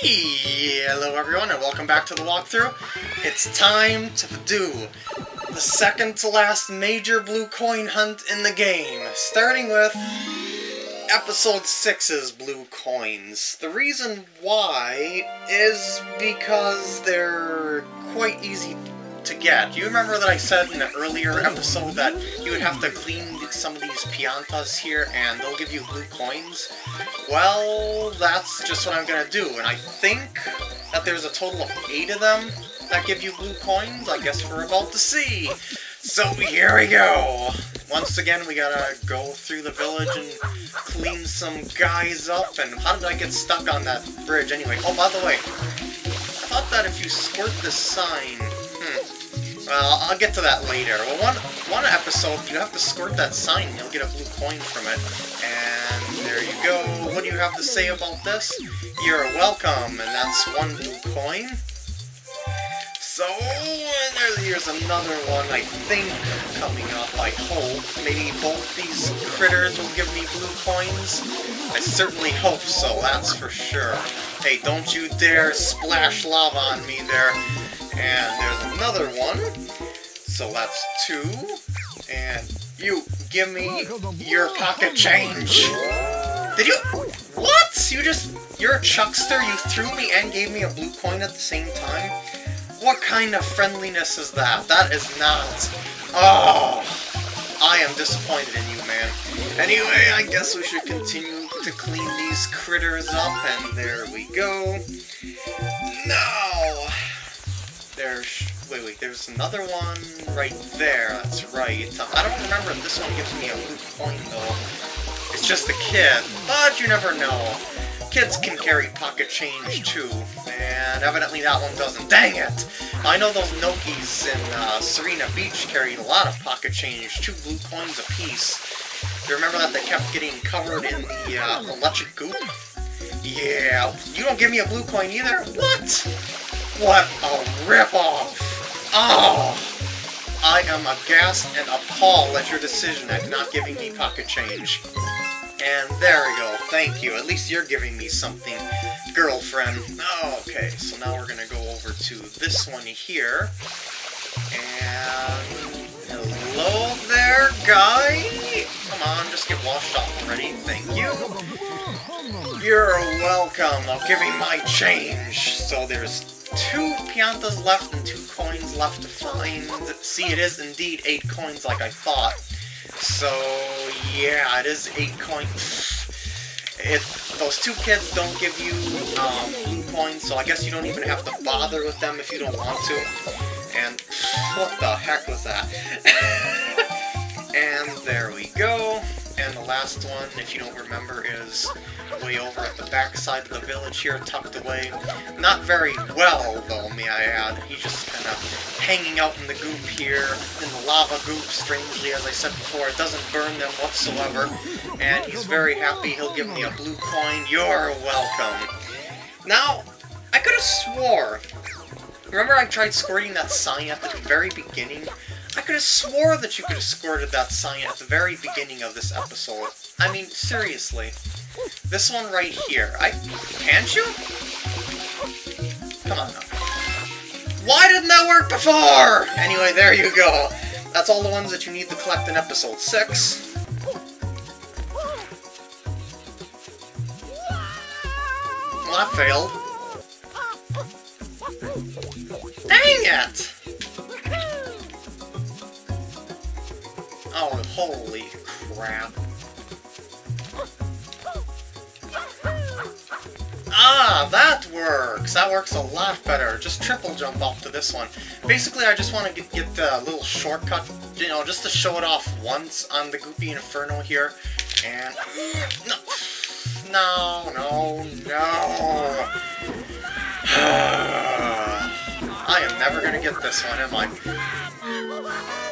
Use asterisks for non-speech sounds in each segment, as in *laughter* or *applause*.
Hello everyone and welcome back to the walkthrough. It's time to do the second to last major blue coin hunt in the game, starting with episode 6's blue coins. The reason why is because they're quite easy to get. You remember that I said in an earlier episode that you would have to clean some of these Piantas here and they'll give you blue coins? Well, that's just what I'm gonna do, and I think that there's a total of eight of them that give you blue coins. I guess we're about to see. So here we go. Once again, we gotta go through the village and clean some guys up. And how did I get stuck on that bridge anyway? Oh, by the way, I thought that if you squirt the sign, well, I'll get to that later. Well, one one episode, you have to squirt that sign, you'll get a blue coin from it. And there you go. What do you have to say about this? You're welcome, and that's one blue coin. So, here's another one, I think, coming up, I hope. Maybe both these critters will give me blue coins? I certainly hope so, that's for sure. Hey, don't you dare splash lava on me there. And there's another one. So that's two. And you, give me your pocket change. Did you... What? You just... You're a chuckster? You threw me and gave me a blue coin at the same time? What kind of friendliness is that? That is not... Oh... I am disappointed in you, man. Anyway, I guess we should continue to clean these critters up, and there we go. Now, there's... Wait, wait, there's another one right there. That's right. I don't remember if this one gives me a blue coin, though. It's just a kid, but you never know. Kids can carry pocket change, too, and evidently that one doesn't. Dang it! I know those Nokis in uh, Sirena Beach carried a lot of pocket change, two blue coins apiece. You remember that they kept getting covered in the uh, electric goop? Yeah, you don't give me a blue coin either? What? What a ripoff! Oh! I am aghast and appalled at your decision at not giving me pocket change. And there we go, thank you. At least you're giving me something, girlfriend. Okay, so now we're gonna go over to this one here. And... Hello there, guy? Come on, just get washed off already. Thank you. You're welcome. I'll give you my change. So there's two Piantas left and two coins left to find. See, it is indeed eight coins like I thought. So, yeah, it is eight coins. It, those two kids don't give you um, blue coins, so I guess you don't even have to bother with them if you don't want to. And what the heck was that? *laughs* and there we go. And the last one, if you don't remember, is way over at the back side of the village here, tucked away. Not very well, though, may I add. He's just kind of hanging out in the goop here, in the lava goop, strangely, as I said before. It doesn't burn them whatsoever. And he's very happy. He'll give me a blue coin. You're welcome. Now, I could have swore... Remember I tried squirting that sign at the very beginning? I could have swore that you could have squirted that sign at the very beginning of this episode. I mean, seriously. This one right here. I... Can't you? Come on now. Why didn't that work before? Anyway, there you go. That's all the ones that you need to collect in episode 6. Well, that failed. Dang it! Holy crap. Ah, that works! That works a lot better. Just triple jump off to this one. Basically, I just want to get, get a little shortcut, you know, just to show it off once on the Goopy Inferno here. And... No, no, no, no. *sighs* I am never to get this one, am I?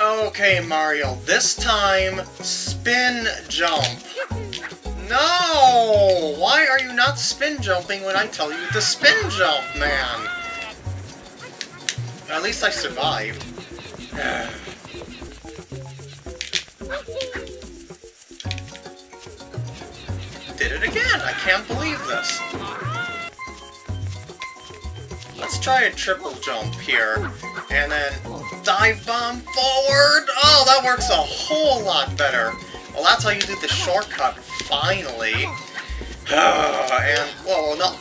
Okay, Mario, this time, spin jump. No! Why are you not spin jumping when I tell you to spin jump, man? At least I survived. *sighs* did it again! I can't believe this. Try a triple jump here. And then dive bomb forward! Oh, that works a whole lot better. Well, that's how you do the shortcut, finally. *sighs* and, whoa, no,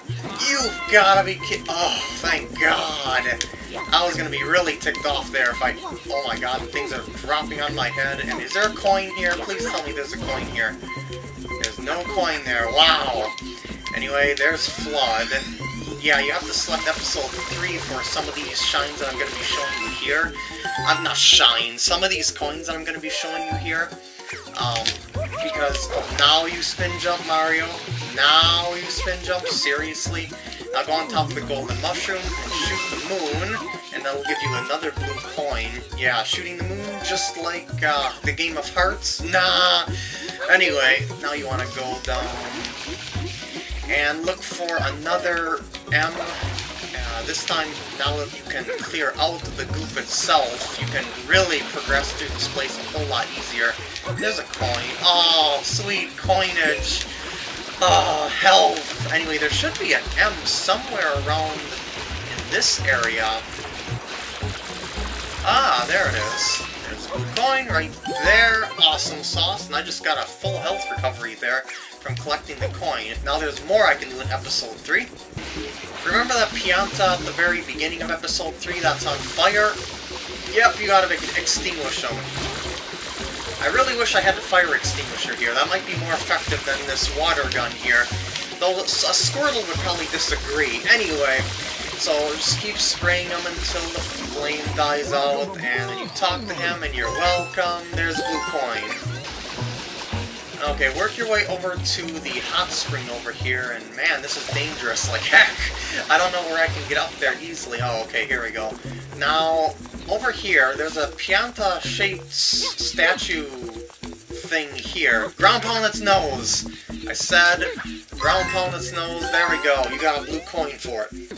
you've gotta be kidding. Oh, thank God. I was gonna be really ticked off there if I... Oh my god, things are dropping on my head. And is there a coin here? Please tell me there's a coin here. There's no coin there. Wow. Anyway, there's FLUDD. Yeah, you have to select episode 3 for some of these shines that I'm going to be showing you here. I'm uh, not shines, some of these coins that I'm going to be showing you here. Um, because now you spin jump, Mario. Now you spin jump, seriously. Now go on top of the golden mushroom and shoot the moon, and that'll give you another blue coin. Yeah, shooting the moon just like uh, the game of hearts? Nah! Anyway, now you want to go down and look for another M. Uh, this time, now that you can clear out the goop itself, you can really progress through this place a whole lot easier. There's a coin. Oh, sweet coinage. Oh, health. Anyway, there should be an M somewhere around in this area. Ah, there it is. There's a coin right there. Awesome sauce. And I just got a full health recovery there from collecting the coin. Now there's more I can do in Episode 3. Remember that Pianta at the very beginning of Episode 3 that's on fire? Yep, you gotta extinguish them. I really wish I had a fire extinguisher here. That might be more effective than this water gun here. Though a Squirtle would probably disagree. Anyway, so just keep spraying them until the flame dies out, and then you talk to him, and you're welcome. There's a blue coin. Okay, work your way over to the hot spring over here, and man, this is dangerous *laughs* like heck. I don't know where I can get up there easily. Oh, okay, here we go. Now, over here, there's a Pianta-shaped statue thing here. Ground pound its nose! I said, ground pound its nose, there we go. You got a blue coin for it.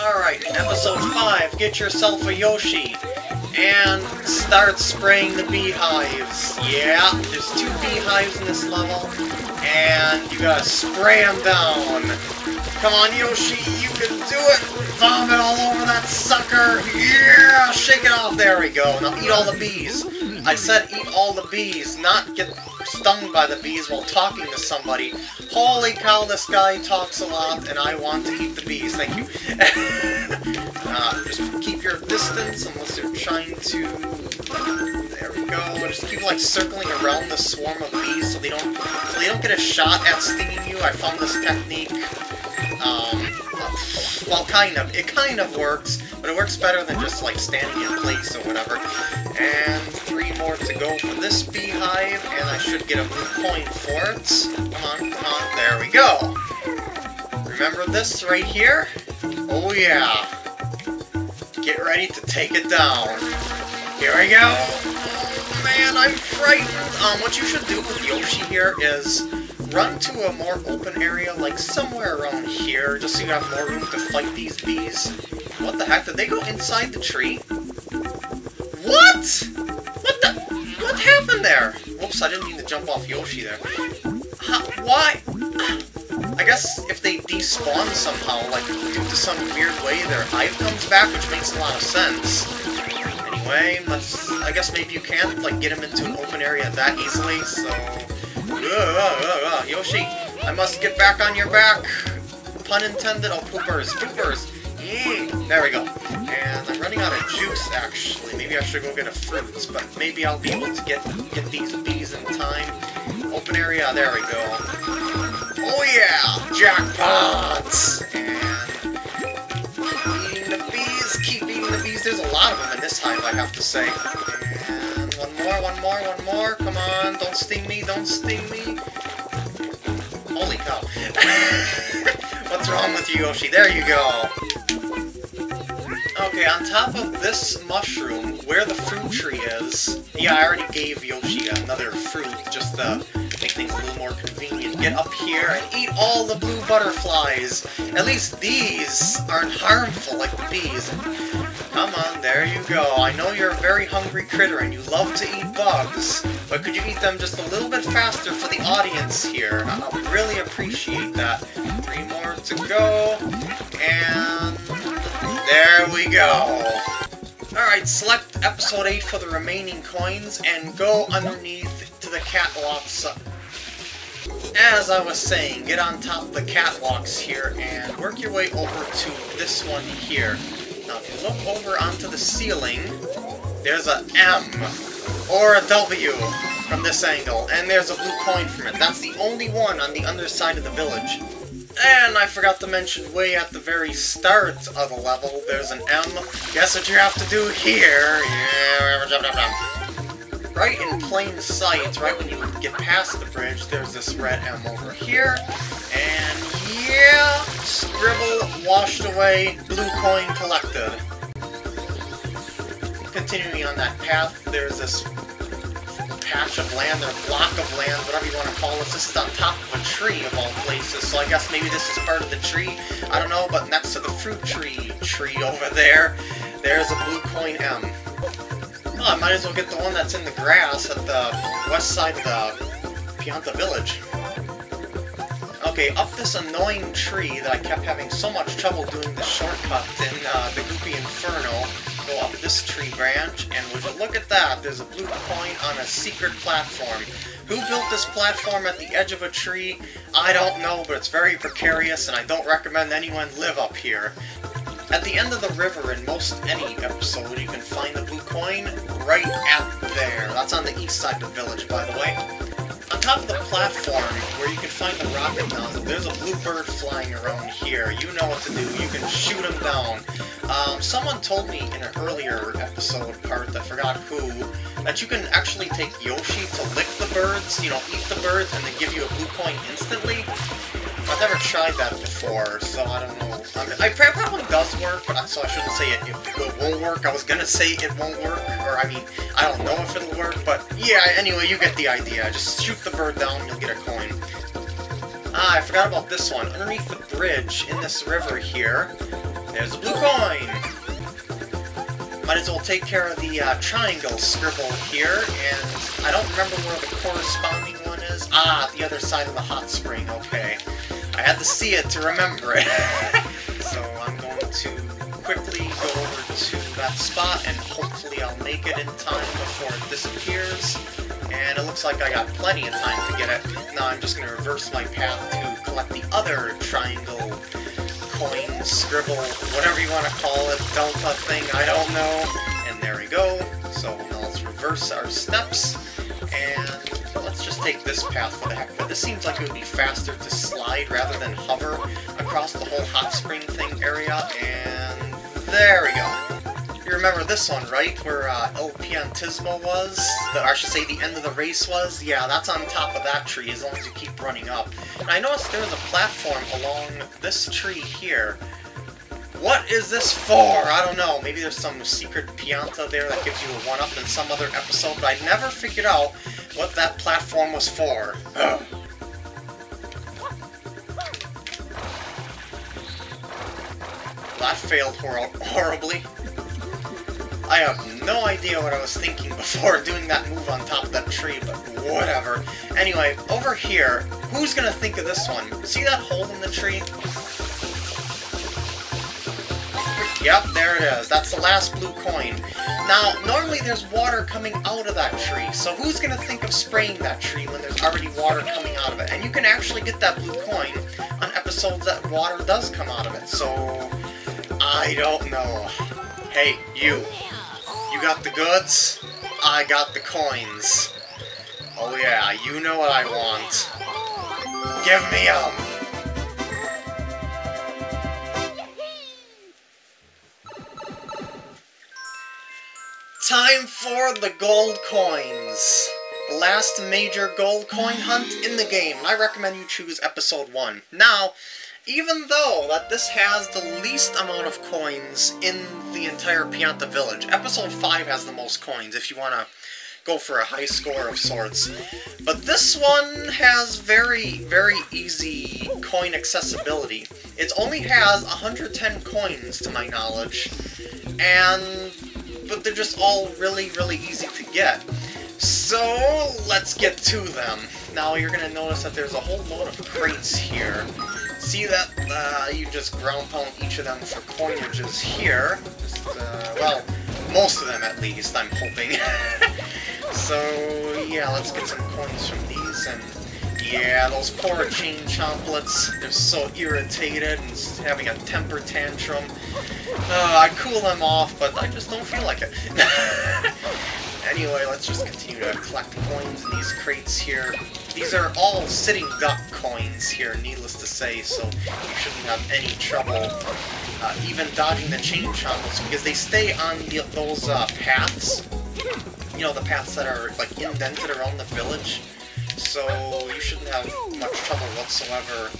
Alright, episode 5, get yourself a Yoshi and start spraying the beehives. Yeah, there's two beehives in this level, and you gotta spray them down. Come on, Yoshi, you can do it! Vomit all over that sucker! Yeah! Shake it off, there we go. Now eat all the bees. I said eat all the bees, not get stung by the bees while talking to somebody. Holy cow, this guy talks a lot, and I want to eat the bees. Thank you. *laughs* just keep your distance unless you're trying to... There we go. Just keep like circling around the swarm of bees so they don't so they don't get a shot at stinging you. I found this technique. Um, well, kind of. It kind of works, but it works better than just like standing in place or whatever. And three more to go for this beehive, and I should get a blue coin for it. Come on, come on, there we go! Remember this right here? Oh yeah! Get ready to take it down. Here we go! Oh man, I'm frightened! Um, what you should do with Yoshi here is run to a more open area, like somewhere around here, just so you have more room to fight these bees. What the heck? Did they go inside the tree? What? What the? What happened there? Whoops, I didn't mean to jump off Yoshi there. How, why? I guess if they despawn somehow, like due to some weird way, their hive comes back, which makes a lot of sense. Anyway, let's. I guess maybe you can't like get them into an open area that easily. So, uh, uh, uh, Yoshi, I must get back on your back. Pun intended. Oh, poopers, poopers. There we go. And I'm running out of juice, actually. Maybe I should go get a fruit, but maybe I'll be able to get get these bees in time. Open area, there we go. Oh yeah! Jackpots! And the bees, keep eating the bees. There's a lot of them in this hive, I have to say. And one more, one more, one more. Come on, don't sting me, don't sting me. Holy cow. *laughs* What's wrong with you, Yoshi? There you go. Okay, on top of this mushroom, where the fruit tree is... Yeah, I already gave Yoshi another fruit, just to make things a little more convenient. Get up here and eat all the blue butterflies! At least these aren't harmful like the bees. Come on, there you go. I know you're a very hungry critter and you love to eat bugs, but could you eat them just a little bit faster for the audience here? Uh, I'll really appreciate that. Three more to go, and there we go. Alright, select episode 8 for the remaining coins and go underneath to the catwalks. As I was saying, get on top of the catwalks here and work your way over to this one here. Now, if you look over onto the ceiling, there's a M or a W from this angle, and there's a blue coin from it. That's the only one on the underside of the village. And I forgot to mention, way at the very start of the level, there's an M. Guess what you have to do here? Yeah, right in plain sight, right when you get past the bridge, there's this red M over here. And yeah, scribble washed away, blue coin collected. Continuing on that path, there's this patch of land or block of land, whatever you want to call this. This is on top of a tree of all places, so I guess maybe this is part of the tree. I don't know, but next to the fruit tree tree over there, there's a blue coin M. Well, I might as well get the one that's in the grass at the west side of the Pianta village. Okay, up this annoying tree that I kept having so much trouble doing the shortcut in uh, the Goopy Inferno, go up this tree branch, and would you look at that, there's a blue coin on a secret platform. Who built this platform at the edge of a tree? I don't know, but it's very precarious, and I don't recommend anyone live up here. At the end of the river in most any episode, you can find the blue coin right out there. That's on the east side of the village, by the way. On top of the platform, where you can find the rocket nozzle, there's a blue bird flying around here. You know what to do. You can shoot him down. Um, someone told me in an earlier episode part, I forgot who, that you can actually take Yoshi to lick the birds, you know, eat the birds, and then give you a blue coin instantly. I've never tried that before, so I don't know. I mean, it probably does work, but I, so I shouldn't say it, it, it won't work. I was gonna say it won't work, or I mean, I don't know if it'll work, but yeah, anyway, you get the idea. Just shoot the bird down, you'll get a coin. Ah, I forgot about this one. Underneath the bridge in this river here, there's a blue coin! Might as well take care of the uh, triangle scribble here, and I don't remember where the corresponding one is. Ah, the other side of the hot spring, okay. I had to see it to remember it. *laughs* so I'm going to quickly go over to that spot, and hopefully I'll make it in time before it disappears. And it looks like I got plenty of time to get it. Now I'm just going to reverse my path to collect the other triangle coin, scribble, whatever you want to call it, delta thing, I don't know. And there we go. So now let's reverse our steps, and take this path for the heck of it. This seems like it would be faster to slide rather than hover across the whole hot spring thing area, and there we go. You remember this one, right? Where uh, El Piantismo was? The, I should say the end of the race was? Yeah, that's on top of that tree, as long as you keep running up. And I noticed there's a platform along this tree here. What is this for? I don't know. Maybe there's some secret Pianta there that gives you a one-up in some other episode, but I never figured out what that platform was for. Ugh. *sighs* That failed hor horribly. I have no idea what I was thinking *laughs* before doing that move on top of that tree, but whatever. Anyway, over here, who's gonna think of this one? See that hole in the tree? Yep, there it is. That's the last blue coin. Now, normally there's water coming out of that tree, so who's gonna think of spraying that tree when there's already water coming out of it? And you can actually get that blue coin on episodes that water does come out of it, so... I don't know. Hey, you. You got the goods, I got the coins. Oh yeah, you know what I want. Give me them! Time for the gold coins! The last major gold coin hunt in the game. I recommend you choose episode 1. Now, even though that this has the least amount of coins in the entire Pianta village. Episode 5 has the most coins if you want to go for a high score of sorts. But this one has very, very easy coin accessibility. It only has 110 coins, to my knowledge. and but they're just all really, really easy to get. So, let's get to them. Now, you're going to notice that there's a whole load of crates here. See that? Uh, you just ground pound each of them for coinages here. Just, uh, well, most of them at least, I'm hoping. *laughs* so, yeah, let's get some coins from these, and yeah, those poor chain chomplets, they're so irritated and having a temper tantrum. Uh, I'd cool them off, but I just don't feel like it. *laughs* anyway, let's just continue to collect coins in these crates here. These are all sitting duck coins here, needless to say, so you shouldn't have any trouble uh, even dodging the chain chomplets, because they stay on the, those uh, paths. You know, the paths that are, like, indented around the village so you shouldn't have much trouble whatsoever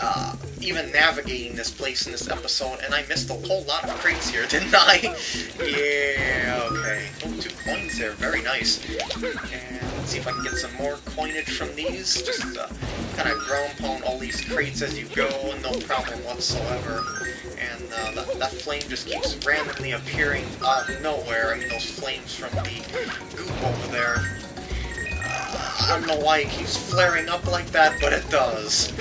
uh, even navigating this place in this episode, and I missed a whole lot of crates here, *laughs* didn't I? yeah, okay. Oh, two coins there, very nice. And let's see if I can get some more coinage from these. Just uh, kind of ground pound all these crates as you go, and no problem whatsoever. And uh, that, that flame just keeps randomly appearing out of nowhere. I mean, those flames from the goop over there. I don't know why it keeps flaring up like that, but it does.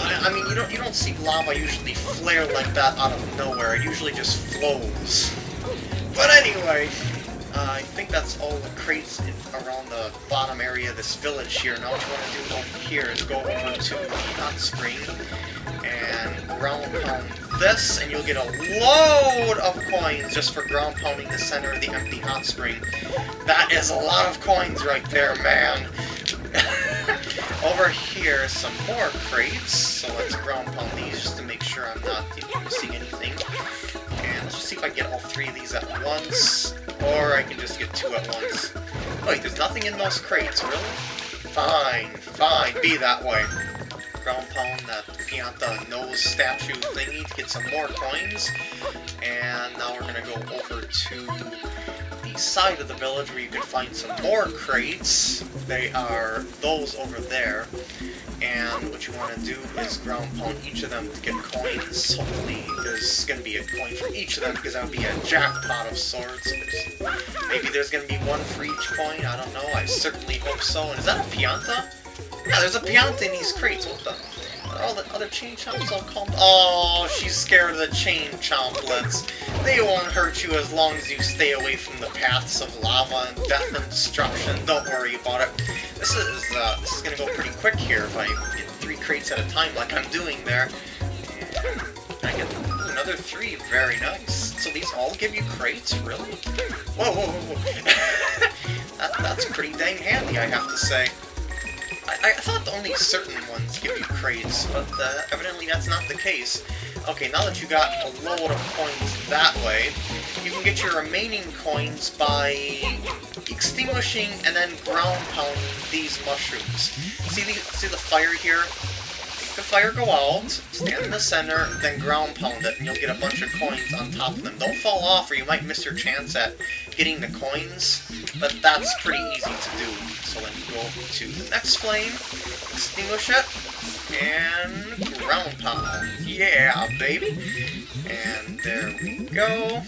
I, I mean, you don't you don't see lava usually flare like that out of nowhere. It usually just flows. But anyway, uh, I think that's all the crates in, around the bottom area of this village here. Now what you want to do over here is go over to the hot spring and ground pound this, and you'll get a load of coins just for ground pounding the center of the empty hot spring. That is a lot of coins right there, man. *laughs* Over here, some more crates, so let's ground pound these just to make sure I'm not missing anything. And let's just see if I can get all three of these at once, or I can just get two at once. Wait, there's nothing in those crates, really? Fine, fine, be that way. Ground pound that Pianta nose statue thingy to get some more coins. And now we're gonna go over to the side of the village where you can find some more crates. They are those over there. And what you want to do is ground pound each of them to get coins. Hopefully there's going to be a coin for each of them because that would be a jackpot of sorts. maybe there's going to be one for each coin. I don't know. I certainly hope so. And is that a Pianta? Yeah, there's a Pianta in these crates. What the? all the other chain chomps all calm Oh, she's scared of the chain chomplets. They won't hurt you as long as you stay away from the paths of lava and death and destruction. Don't worry about it. This is uh, this is gonna go pretty quick here if I get three crates at a time like I'm doing there. And I get another three. Very nice. So these all give you crates? Really? Whoa, whoa, whoa, whoa. *laughs* that, that's pretty dang handy, I have to say. I, I thought only certain ones give you crates, but uh, evidently that's not the case. Okay, now that you got a load of coins that way, you can get your remaining coins by extinguishing and then ground pounding these mushrooms. See the see the fire here? Make the fire go out, stand in the center, then ground pound it, and you'll get a bunch of coins on top of them. Don't fall off or you might miss your chance at getting the coins, but that's pretty easy to do. So then go to the next flame, extinguish it, and pound. Yeah, baby! And there we go.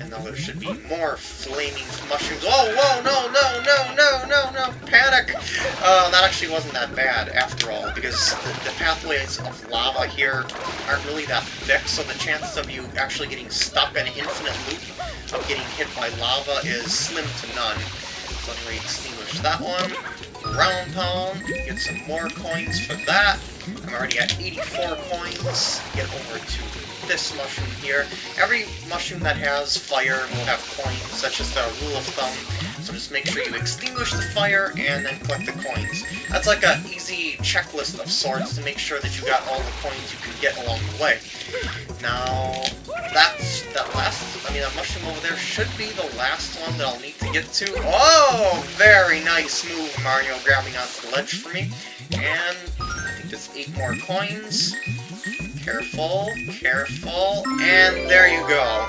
And now there should be more flaming mushrooms. Oh, whoa, no, no, no, no, no, no, panic! Uh, that actually wasn't that bad, after all, because the, the pathways of lava here aren't really that thick, so the chances of you actually getting stuck in an infinite loop of getting hit by lava is slim to none. So anyway, extinguish that one. Round pound, get some more coins for that. I'm already at 84 coins. Get over to this mushroom here. Every mushroom that has fire will have coins, such as the rule of thumb. So just make sure you extinguish the fire and then collect the coins. That's like an easy checklist of sorts to make sure that you got all the coins you can get along the way. Now, that's that last, I mean, that mushroom over there should be the last one that I'll need to get to. Oh, very nice move, Mario, grabbing onto the ledge for me. And I think there's eight more coins. Careful, careful, and there you go.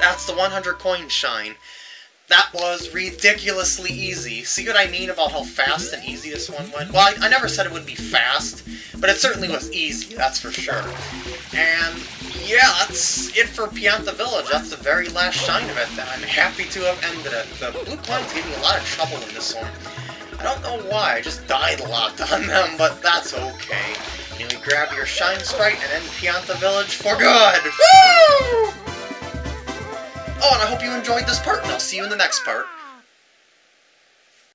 That's the 100 coin shine. That was ridiculously easy. See what I mean about how fast and easy this one went? Well, I, I never said it would be fast, but it certainly was easy, that's for sure. And yeah, that's it for Pianta Village. That's the very last shine of it. I'm happy to have ended it. The blue coins gave me a lot of trouble in this one. I don't know why, I just died a lot on them, but that's okay. You grab your Shine Sprite and end Pianta Village for good! Woo! Oh, and I hope you enjoyed this part, and I'll see you in the next part.